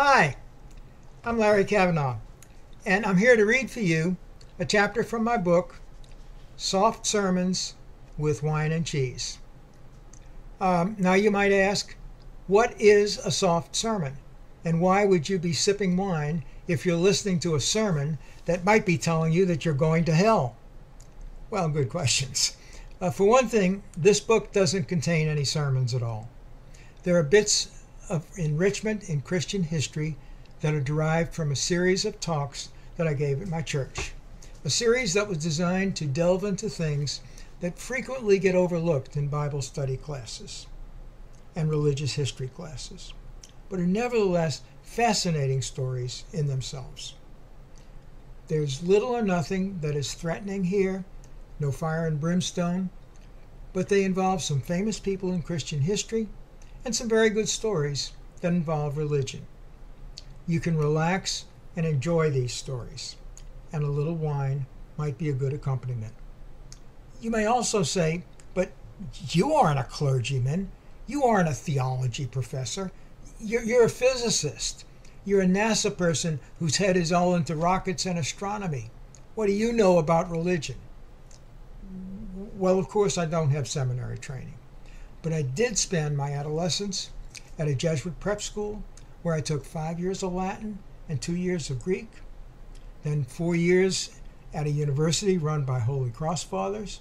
Hi, I'm Larry Kavanagh, and I'm here to read for you a chapter from my book, Soft Sermons with Wine and Cheese. Um, now, you might ask, what is a soft sermon? And why would you be sipping wine if you're listening to a sermon that might be telling you that you're going to hell? Well, good questions. Uh, for one thing, this book doesn't contain any sermons at all. There are bits of enrichment in Christian history that are derived from a series of talks that I gave at my church. A series that was designed to delve into things that frequently get overlooked in Bible study classes and religious history classes, but are nevertheless fascinating stories in themselves. There's little or nothing that is threatening here, no fire and brimstone, but they involve some famous people in Christian history and some very good stories that involve religion. You can relax and enjoy these stories, and a little wine might be a good accompaniment. You may also say, but you aren't a clergyman. You aren't a theology professor. You're, you're a physicist. You're a NASA person whose head is all into rockets and astronomy. What do you know about religion? Well, of course, I don't have seminary training, but I did spend my adolescence at a Jesuit prep school where I took five years of Latin and two years of Greek, then four years at a university run by Holy Cross Fathers,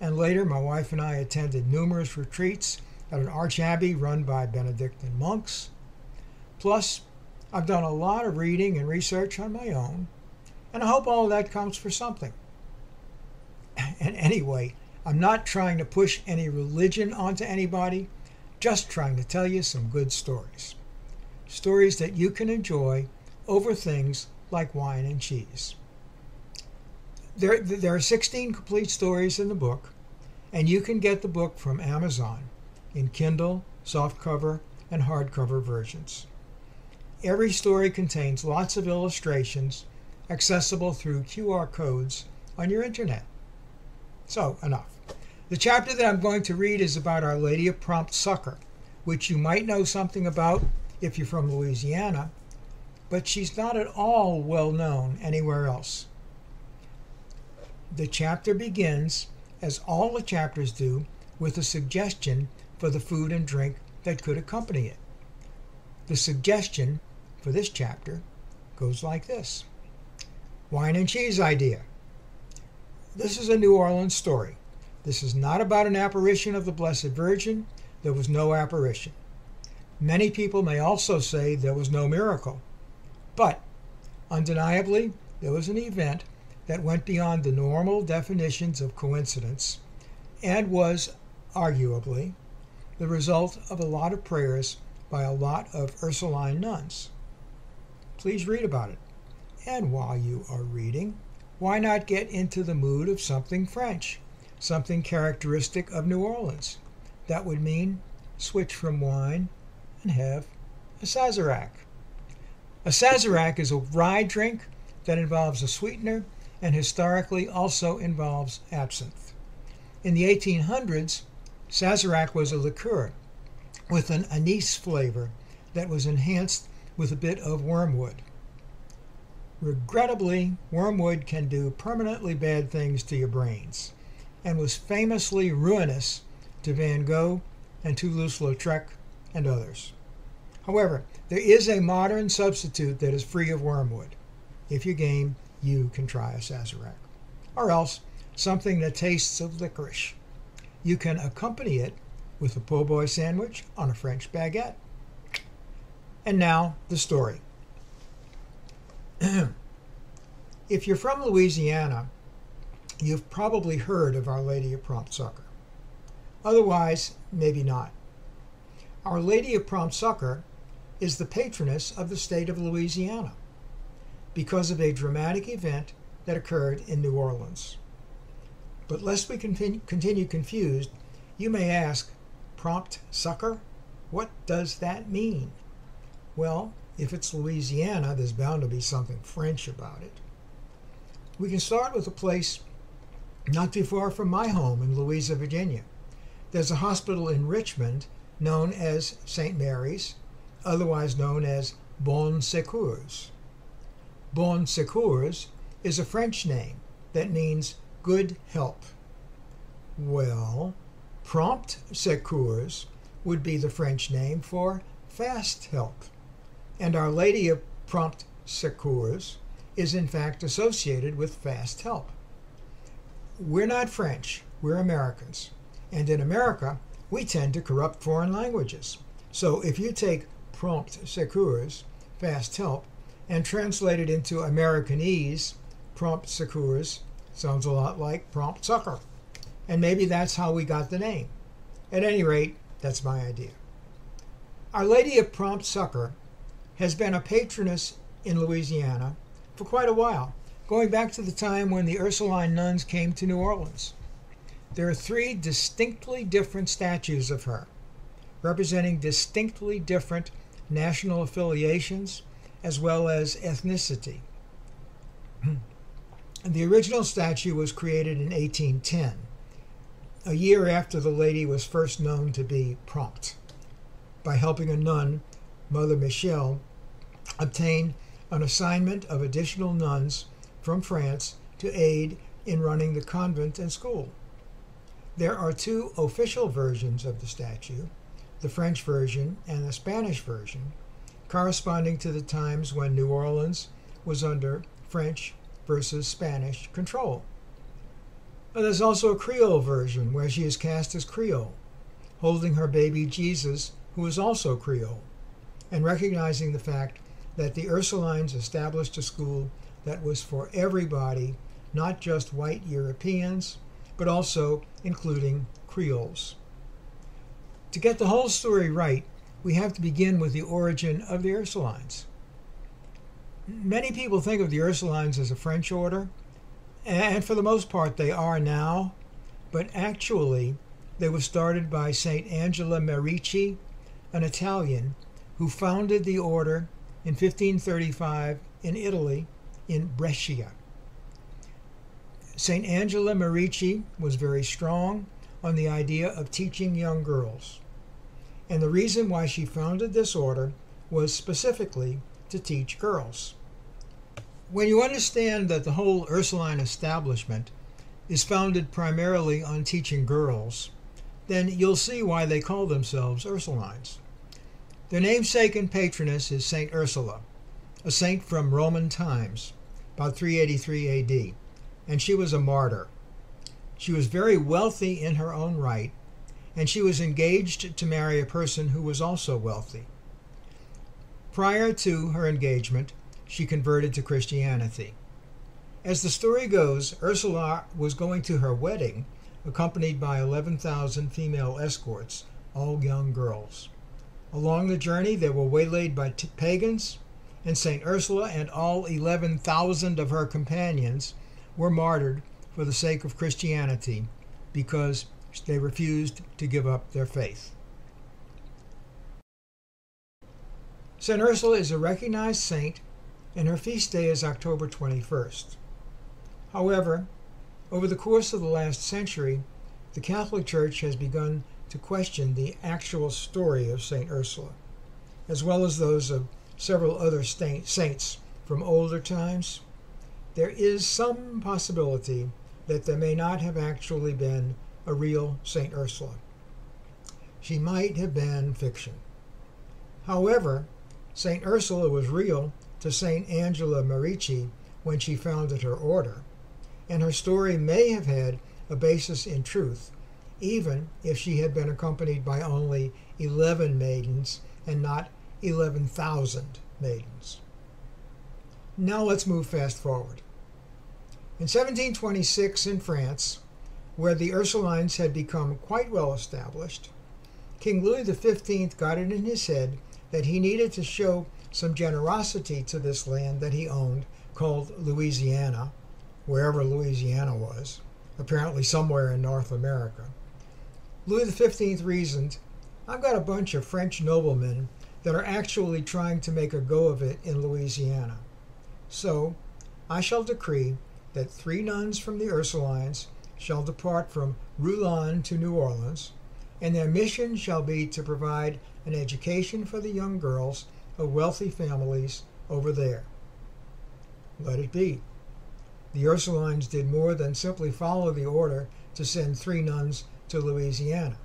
and later my wife and I attended numerous retreats at an arch abbey run by Benedictine monks. Plus, I've done a lot of reading and research on my own, and I hope all that counts for something. And anyway, I'm not trying to push any religion onto anybody, just trying to tell you some good stories. Stories that you can enjoy over things like wine and cheese. There, there are 16 complete stories in the book, and you can get the book from Amazon in Kindle, softcover, and hardcover versions. Every story contains lots of illustrations accessible through QR codes on your internet. So, enough. The chapter that I'm going to read is about Our Lady of Prompt Succor, which you might know something about if you're from Louisiana, but she's not at all well known anywhere else. The chapter begins, as all the chapters do, with a suggestion for the food and drink that could accompany it. The suggestion for this chapter goes like this Wine and cheese idea. This is a New Orleans story. This is not about an apparition of the Blessed Virgin. There was no apparition. Many people may also say there was no miracle. But undeniably, there was an event that went beyond the normal definitions of coincidence and was, arguably, the result of a lot of prayers by a lot of Ursuline nuns. Please read about it. And while you are reading, why not get into the mood of something French, something characteristic of New Orleans? That would mean switch from wine and have a Sazerac. A Sazerac is a rye drink that involves a sweetener and historically also involves absinthe. In the 1800s, Sazerac was a liqueur with an anise flavor that was enhanced with a bit of wormwood. Regrettably, wormwood can do permanently bad things to your brains and was famously ruinous to Van Gogh and Toulouse-Lautrec and others. However, there is a modern substitute that is free of wormwood. If you game, you can try a Sazerac. Or else, something that tastes of licorice. You can accompany it with a po' boy sandwich on a French baguette. And now, the story. if you're from Louisiana, you've probably heard of Our Lady of Prompt. Otherwise, maybe not. Our Lady of Prompt is the patroness of the state of Louisiana because of a dramatic event that occurred in New Orleans. But lest we continue, confused, you may ask, prompt succor? What does that mean? Well, if it's Louisiana, there's bound to be something French about it. We can start with a place not too far from my home in Louisa, Virginia. There's a hospital in Richmond known as St. Mary's, otherwise known as Bon Secours. Bon Secours is a French name that means good help. Well, Prompt Secours would be the French name for fast help. And Our Lady of Prompt Secours is in fact associated with fast help. We're not French, we're Americans. And in America, we tend to corrupt foreign languages. So if you take prompt secours, fast help, and translate it into Americanese, prompt secours sounds a lot like prompt succor. And maybe that's how we got the name. At any rate, that's my idea. Our Lady of Prompt Succor has been a patroness in Louisiana for quite a while, going back to the time when the Ursuline nuns came to New Orleans. There are three distinctly different statues of her, representing distinctly different national affiliations as well as ethnicity. the original statue was created in 1810, a year after the lady was first known to be prompt, by helping a nun, Mother Michel, obtain an assignment of additional nuns from France to aid in running the convent and school. There are two official versions of the statue the French version and the Spanish version, corresponding to the times when New Orleans was under French versus Spanish control. But there's also a Creole version where she is cast as Creole, holding her baby Jesus, who is also Creole, and recognizing the fact that the Ursulines established a school that was for everybody, not just white Europeans, but also including Creoles. To get the whole story right, we have to begin with the origin of the Ursulines. Many people think of the Ursulines as a French order, and for the most part they are now, but actually they were started by St. Angela Merici, an Italian, who founded the order in 1535 in Italy, in Brescia. St. Angela Merici was very strong on the idea of teaching young girls. And the reason why she founded this order was specifically to teach girls. When you understand that the whole Ursuline establishment is founded primarily on teaching girls, then you'll see why they call themselves Ursulines. Their namesake and patroness is Saint Ursula, a saint from Roman times, about 383 AD and she was a martyr. She was very wealthy in her own right, and she was engaged to marry a person who was also wealthy. Prior to her engagement, she converted to Christianity. As the story goes, Ursula was going to her wedding accompanied by 11,000 female escorts, all young girls. Along the journey, they were waylaid by t- pagans, and St. Ursula and all 11,000 of her companions were martyred for the sake of Christianity because they refused to give up their faith. St. Ursula is a recognized saint, and her feast day is October 21st. However, over the course of the last century, the Catholic Church has begun to question the actual story of St. Ursula, as well as those of several other saints from older times there is some possibility that there may not have actually been a real St. Ursula. She might have been fiction. However, St. Ursula was real to St. Angela Merici when she founded her order, and her story may have had a basis in truth, even if she had been accompanied by only 11 maidens and not 11,000 maidens. Now let's move fast forward. In 1726, in France, where the Ursulines had become quite well established, King Louis XV got it in his head that he needed to show some generosity to this land that he owned called Louisiana, wherever Louisiana was, apparently somewhere in North America. Louis XV reasoned, I've got a bunch of French noblemen that are actually trying to make a go of it in Louisiana. So I shall decree that three nuns from the Ursulines shall depart from Rouen to New Orleans, and their mission shall be to provide an education for the young girls of wealthy families over there. Let it be. The Ursulines did more than simply follow the order to send three nuns to Louisiana.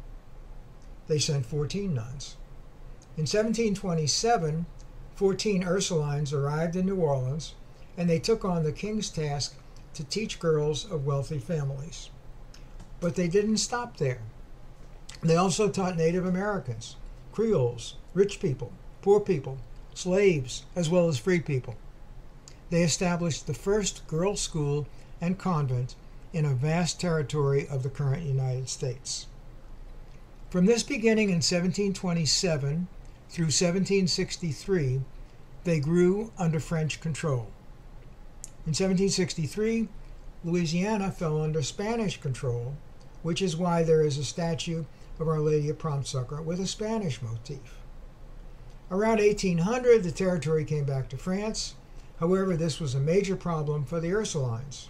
They sent 14 nuns. In 1727, 14 Ursulines arrived in New Orleans and they took on the king's task to teach girls of wealthy families. But they didn't stop there. They also taught Native Americans, Creoles, rich people, poor people, slaves, as well as free people. They established the first girls' school and convent in a vast territory of the current United States. From this beginning in 1727 through 1763, they grew under French control. In 1763, Louisiana fell under Spanish control, which is why there is a statue of Our Lady of Prompt Succor with a Spanish motif. Around 1800, the territory came back to France. However, this was a major problem for the Ursulines.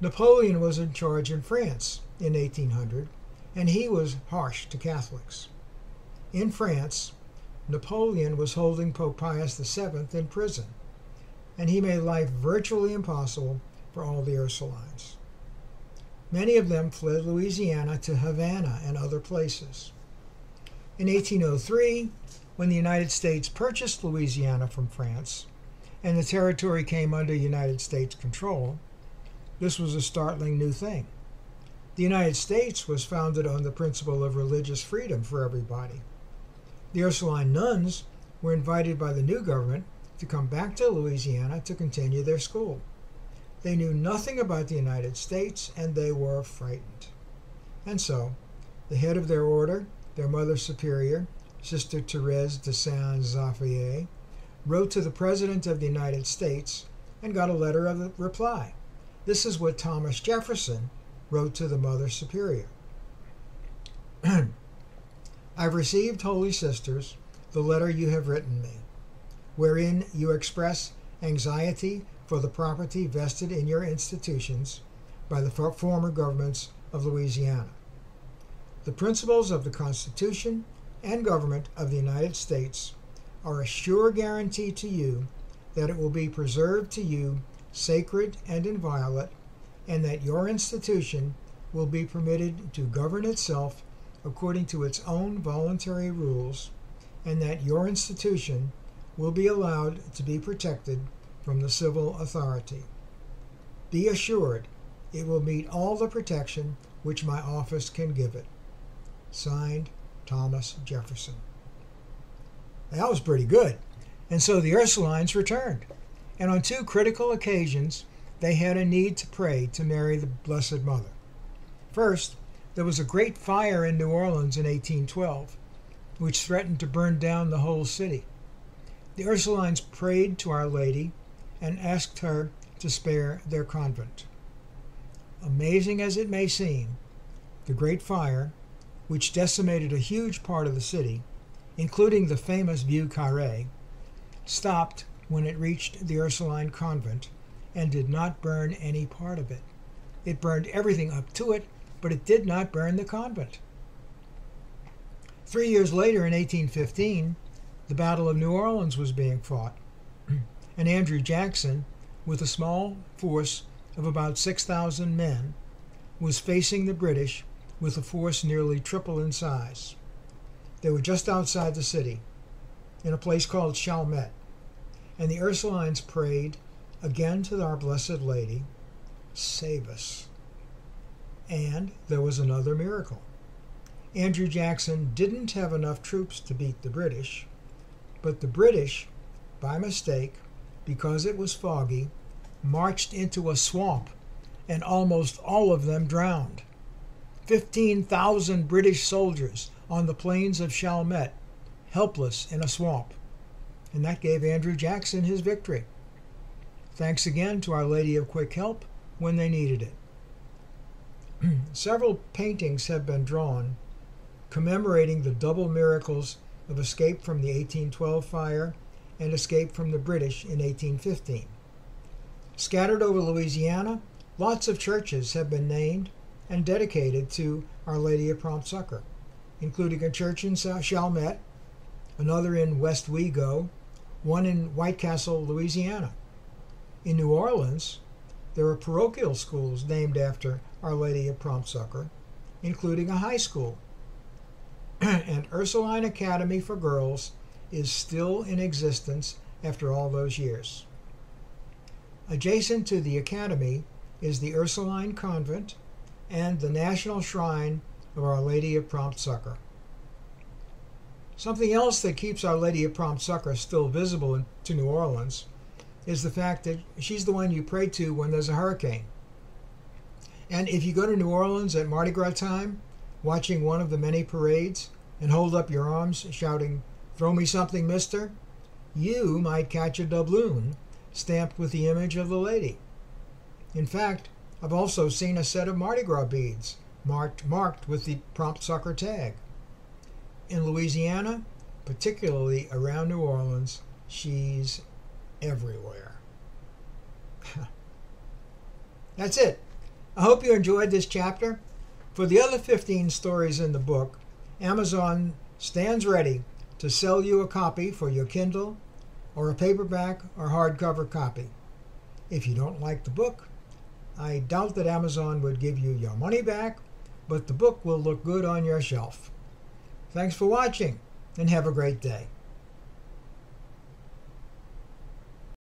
Napoleon was in charge in France in 1800, and he was harsh to Catholics. In France, Napoleon was holding Pope Pius VII in prison, and he made life virtually impossible for all the Ursulines. Many of them fled Louisiana to Havana and other places. In 1803, when the United States purchased Louisiana from France and the territory came under United States control, this was a startling new thing. The United States was founded on the principle of religious freedom for everybody. The Ursuline nuns were invited by the new government to come back to Louisiana to continue their school. They knew nothing about the United States and they were frightened. And so, the head of their order, their Mother Superior, Sister Therese de Saint Xavier, wrote to the President of the United States and got a letter of reply. This is what Thomas Jefferson wrote to the Mother Superior. I've received, Holy Sisters, the letter you have written me, wherein you express anxiety for the property vested in your institutions by the former governments of Louisiana. The principles of the Constitution and government of the United States are a sure guarantee to you that it will be preserved to you sacred and inviolate, and that your institution will be permitted to govern itself according to its own voluntary rules, and that your institution will be allowed to be protected from the civil authority. Be assured it will meet all the protection which my office can give it. Signed, Thomas Jefferson. That was pretty good. And so the Ursulines returned and on two critical occasions they had a need to pray to Mary the Blessed Mother. First, there was a great fire in New Orleans in 1812, which threatened to burn down the whole city. The Ursulines prayed to Our Lady and asked her to spare their convent. Amazing as it may seem, the Great Fire, which decimated a huge part of the city, including the famous Vieux Carré, stopped when it reached the Ursuline convent and did not burn any part of it. It burned everything up to it, but it did not burn the convent. Three years later, in 1815, the Battle of New Orleans was being fought, and Andrew Jackson, with a small force of about 6,000 men, was facing the British with a force nearly triple in size. They were just outside the city, in a place called Chalmette. And the Ursulines prayed again to our Blessed Lady, Save us. And there was another miracle. Andrew Jackson didn't have enough troops to beat the British, but the British, by mistake, because it was foggy, marched into a swamp, and almost all of them drowned. 15,000 British soldiers on the plains of Chalmette, helpless in a swamp and that gave Andrew Jackson his victory. Thanks again to Our Lady of Quick Help when they needed it. Several paintings have been drawn commemorating the double miracles of escape from the 1812 fire and escape from the British in 1815. Scattered over Louisiana, lots of churches have been named and dedicated to Our Lady of Prompt Succor, including a church in Chalmette, another in Westwego, one in White Castle, Louisiana. In New Orleans, there are parochial schools named after Our Lady of Prompt Succor, including a high school. and Ursuline Academy for Girls is still in existence after all those years. Adjacent to the academy is the Ursuline Convent and the National Shrine of Our Lady of Prompt Succor. Something else that keeps Our Lady of Prompt Succor still visible to New Orleans is the fact that she's the one you pray to when there's a hurricane. And if you go to New Orleans at Mardi Gras time, watching one of the many parades, and hold up your arms shouting, Throw me something, mister, you might catch a doubloon stamped with the image of the lady. In fact, I've also seen a set of Mardi Gras beads marked, marked with the prompt succor tag. In Louisiana, particularly around New Orleans, she's everywhere. That's it. I hope you enjoyed this chapter. For the other 15 stories in the book, Amazon stands ready to sell you a copy for your Kindle or a paperback or hardcover copy. If you don't like the book, I doubt that Amazon would give you your money back, but the book will look good on your shelf. Thanks for watching and have a great day.